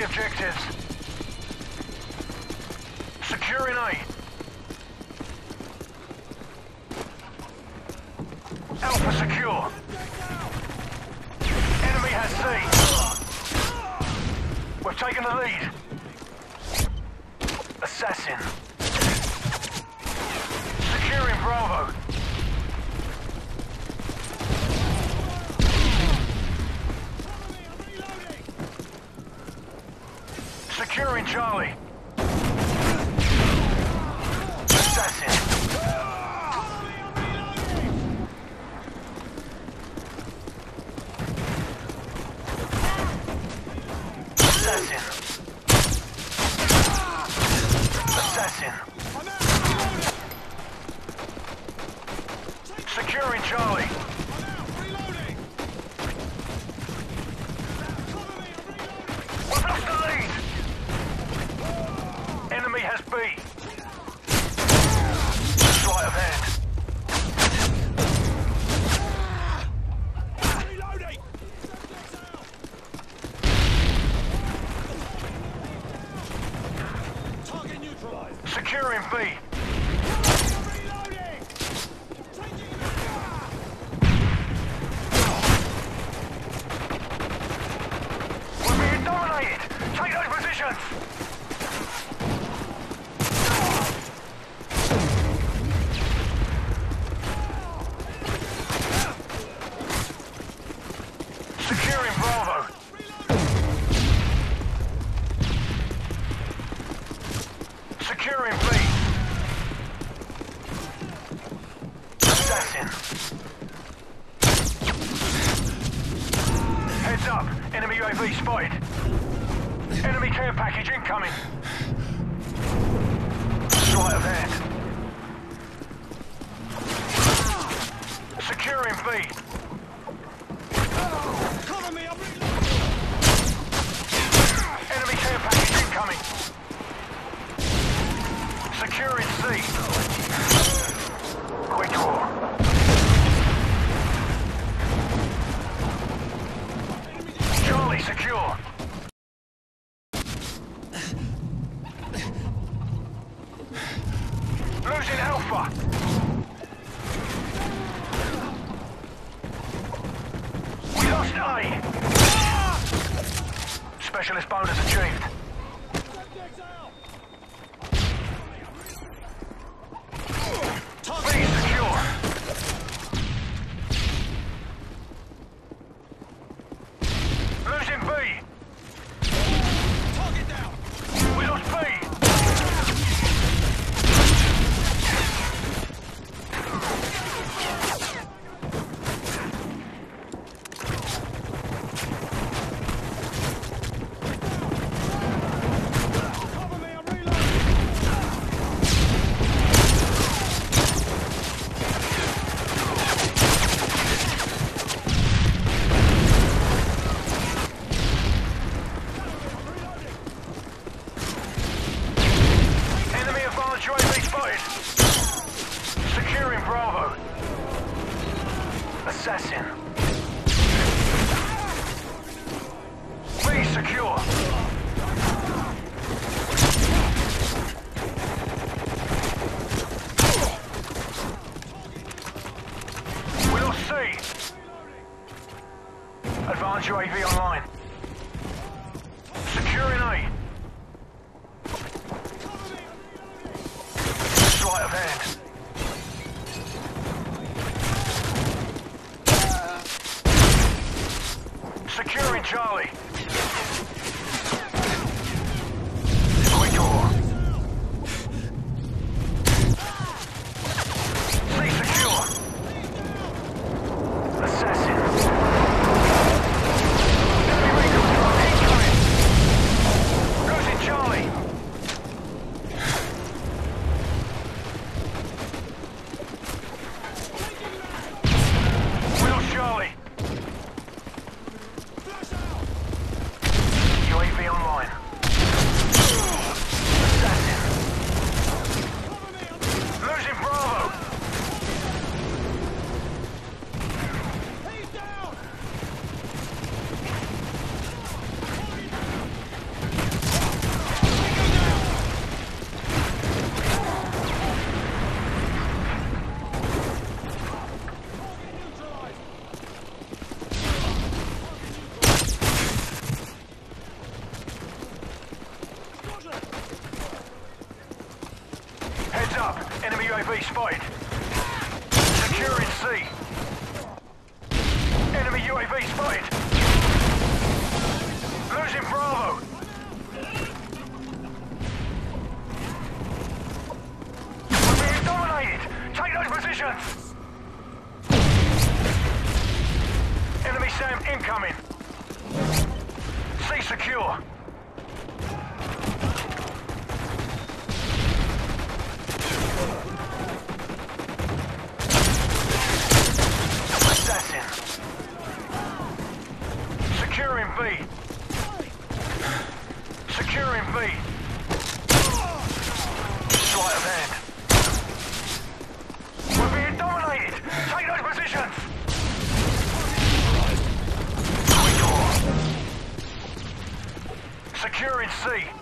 the objectives. Securing A. Alpha secure. Enemy has C. We've taken the lead. Assassin. Securing Bravo. Assassin. Securing Charlie. We've lost the lead. Enemy has B. Sleight of hand. Securing B. We're being dominated. Take those positions. Securing Bravo. Securing B. Assassin. Heads up. Enemy spotted. Enemy care package incoming. Sleight of hand. Securing B. Enemy care package incoming. Securing C. Specialist bonus achieved. Charlie. Quickdraw. C secure. Assassin. up. Enemy UAV spotted. Securing C. Enemy UAV spotted. Losing Bravo. We're being dominated. Take those positions. Enemy SAM incoming. C secure. Assassin. Securing B. Securing B. Sleight of hand. We're being dominated. Take those positions. Securing C.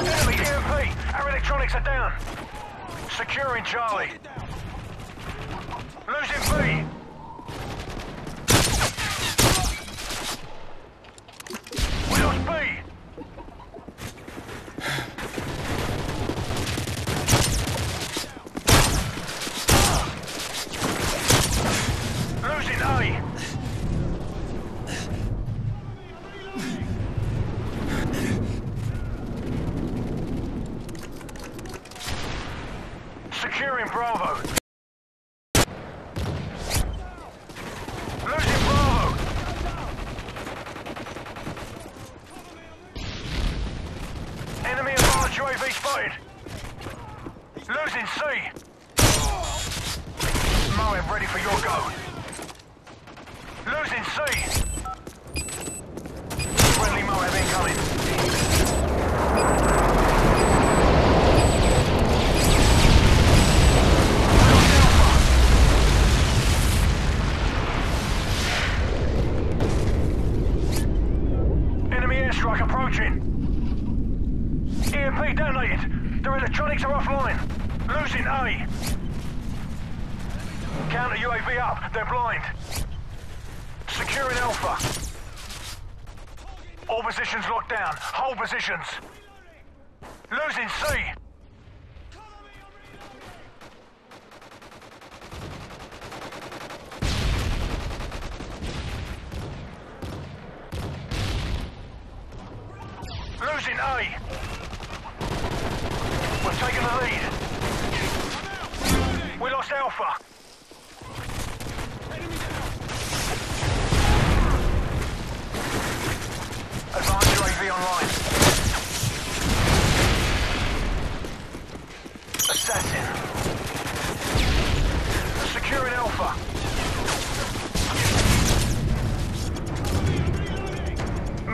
Enemy EMP. Our electronics are down. Securing Charlie. Losing B. We lost B. Losing A. Securing Bravo. Losing Bravo. Enemy advanced UAV spotted. Losing C. Moab ready for your go. Losing C. Friendly Moab incoming. All positions locked down. Hold positions. Losing C. Losing A. We're taking the lead. We lost Alpha. Advanced UAV online. Assassin. Securing Alpha.